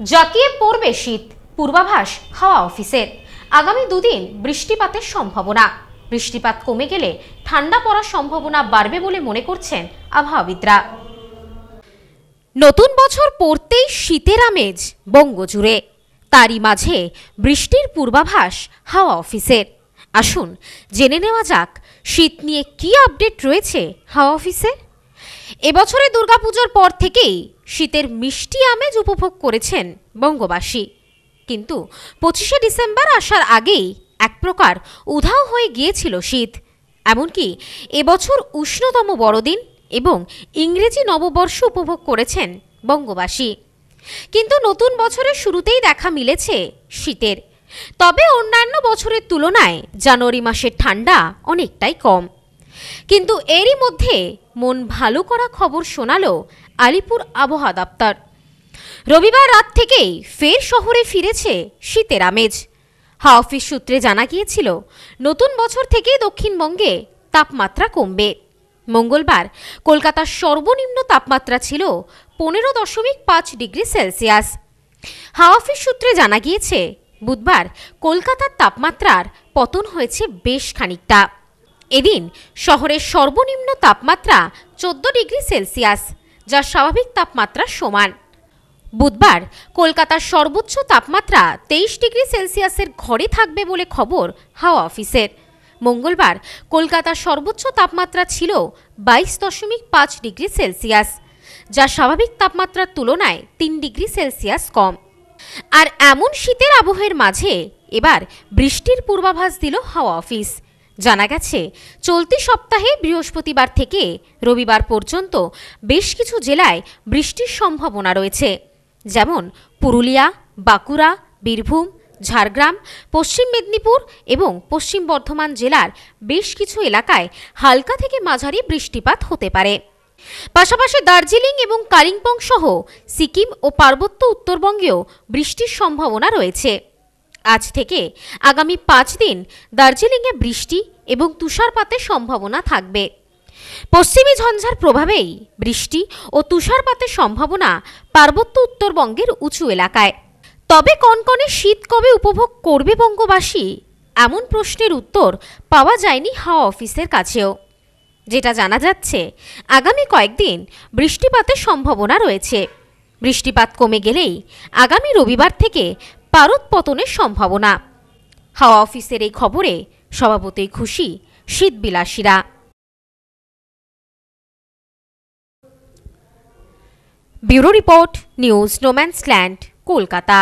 জাকিয়ে পড়বে শীত, পূর্বাভাস হাওয়া অফিসের আগামী দুদিন বৃষ্টিপাতের সম্ভাবনা। বৃষ্টিপাত কমে গেলে ঠান্ডা পড়ার সম্ভাবনা বাড়বে বলে মনে করছেন আবহাওয়াবিদরা। নতুন বছর পড়তেই শীতের আমেজ বঙ্গজুড়ে। তারই মাঝে বৃষ্টির পূর্বাভাস হাওয়া অফিসের আসুন, জেনে নেওয়া যাক শীত নিয়ে কী আপডেট রয়েছে হাওয়া অফিসের এবছরে দুর্গাপুজোর পর থেকেই শীতের মিষ্টি আমেজ উপভোগ করেছেন বঙ্গবাসী। কিন্তু পঁচিশে ডিসেম্বর আসার আগেই এক প্রকার উধাও হয়ে গিয়েছিল শীত। এমনকি এবছর উষ্ণতম বড়দিন এবং ইংরেজি নববর্ষ উপভোগ করেছেন বঙ্গবাসী। কিন্তু নতুন বছরের শুরুতেই দেখা মিলেছে শীতের। তবে অন্যান্য বছরের তুলনায় জানুয়ারি মাসের ঠান্ডা অনেকটাই কম। কিন্তু এরই মধ্যে মন ভালো করা খবর শোনালো আলিপুর আবহাওয়া দপ্তর। রবিবার রাত থেকেই ফের শহরে ফিরেছে শীতের আমেজ। হাওয়া অফিস সূত্রে জানা গিয়েছিল, নতুন বছর থেকে দক্ষিণবঙ্গে তাপমাত্রা কমবে। মঙ্গলবার কলকাতার সর্বনিম্ন তাপমাত্রা ছিল পনেরো দশমিক পাঁচ ডিগ্রি সেলসিয়াস। হাওয়া অফিস সূত্রে জানা গিয়েছে, বুধবার কলকাতার তাপমাত্রার পতন হয়েছে বেশ খানিকটা। এদিন শহরের সর্বনিম্ন তাপমাত্রা চোদ্দ ডিগ্রি সেলসিয়াস, যা স্বাভাবিক তাপমাত্রার সমান। বুধবার কলকাতার সর্বোচ্চ তাপমাত্রা তেইশ ডিগ্রি সেলসিয়াসের ঘরে থাকবে বলে খবর হাওয়া অফিসের। মঙ্গলবার কলকাতার সর্বোচ্চ তাপমাত্রা ছিল বাইশ দশমিক পাঁচ ডিগ্রি সেলসিয়াস, যা স্বাভাবিক তাপমাত্রার তুলনায় তিন ডিগ্রি সেলসিয়াস কম। আর এমন শীতের আবহের মাঝে এবার বৃষ্টির পূর্বাভাস দিল হাওয়া অফিস। জানা গেছে, চলতি সপ্তাহে বৃহস্পতিবার থেকে রবিবার পর্যন্ত বেশ কিছু জেলায় বৃষ্টির সম্ভাবনা রয়েছে। যেমন পুরুলিয়া, বাঁকুড়া, বীরভূম, ঝাড়গ্রাম, পশ্চিম মেদিনীপুর এবং পশ্চিম বর্ধমান জেলার বেশ কিছু এলাকায় হালকা থেকে মাঝারি বৃষ্টিপাত হতে পারে। পাশাপাশি দার্জিলিং এবং কালিম্পং সহ সিকিম ও পার্বত্য উত্তরবঙ্গেও বৃষ্টির সম্ভাবনা রয়েছে। আজ থেকে আগামী পাঁচ দিন দার্জিলিংয়ে বৃষ্টি এবং তুষারপাতের সম্ভাবনা থাকবে। পশ্চিমী ঝঞ্ঝার প্রভাবেই বৃষ্টি ও তুষারপাতের সম্ভাবনা পার্বত্য উত্তরবঙ্গের উঁচু এলাকায়। তবে কনকনে শীত কবে উপভোগ করবে বঙ্গবাসী? এমন প্রশ্নের উত্তর পাওয়া যায়নি হাওয়া অফিসের কাছেও। যেটা জানা যাচ্ছে, আগামী কয়েকদিন বৃষ্টিপাতের সম্ভাবনা রয়েছে। বৃষ্টিপাত কমে গেলেই আগামী রবিবার থেকে পারদ পতনের সম্ভাবনা। হাওয়া অফিসের এই খবরে স্বভাবতই খুশি শীতবিলাসীরা। Bureau report, news, no man's land, Kolkata.